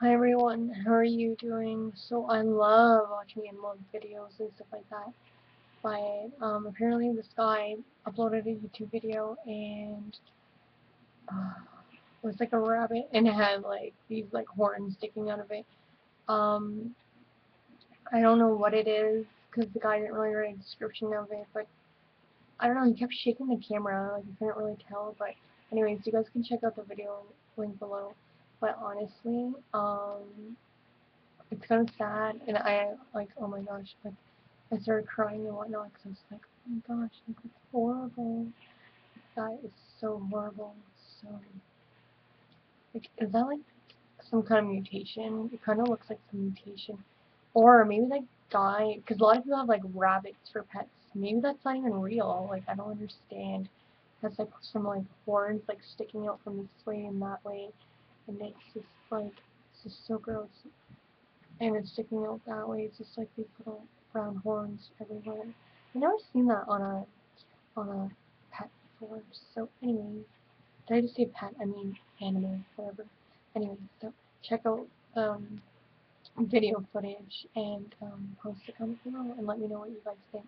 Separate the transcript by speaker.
Speaker 1: Hi everyone, how are you doing? So I love watching animal videos and stuff like that. But um, apparently this guy uploaded a YouTube video and uh, it was like a rabbit and it had like these like horns sticking out of it. Um, I don't know what it is because the guy didn't really write a description of it, but I don't know, he kept shaking the camera, like you couldn't really tell, but anyways, you guys can check out the video link below. But honestly, um, it's kind of sad, and I, like, oh my gosh, like, I started crying and whatnot, because I was like, oh my gosh, like, it's horrible. That is so horrible, so, like, is that, like, some kind of mutation? It kind of looks like some mutation. Or maybe, like, guy, because a lot of people have, like, rabbits for pets. Maybe that's not even real, like, I don't understand. Has, like, some, like, horns, like, sticking out from this way and that way and it's just like it's just so gross. And it's sticking out that way. It's just like these little brown horns everywhere. I've never seen that on a on a pet before. So anyways did I just say pet? I mean animal whatever. Anyway so check out um video footage and um, post a comment below and let me know what you guys think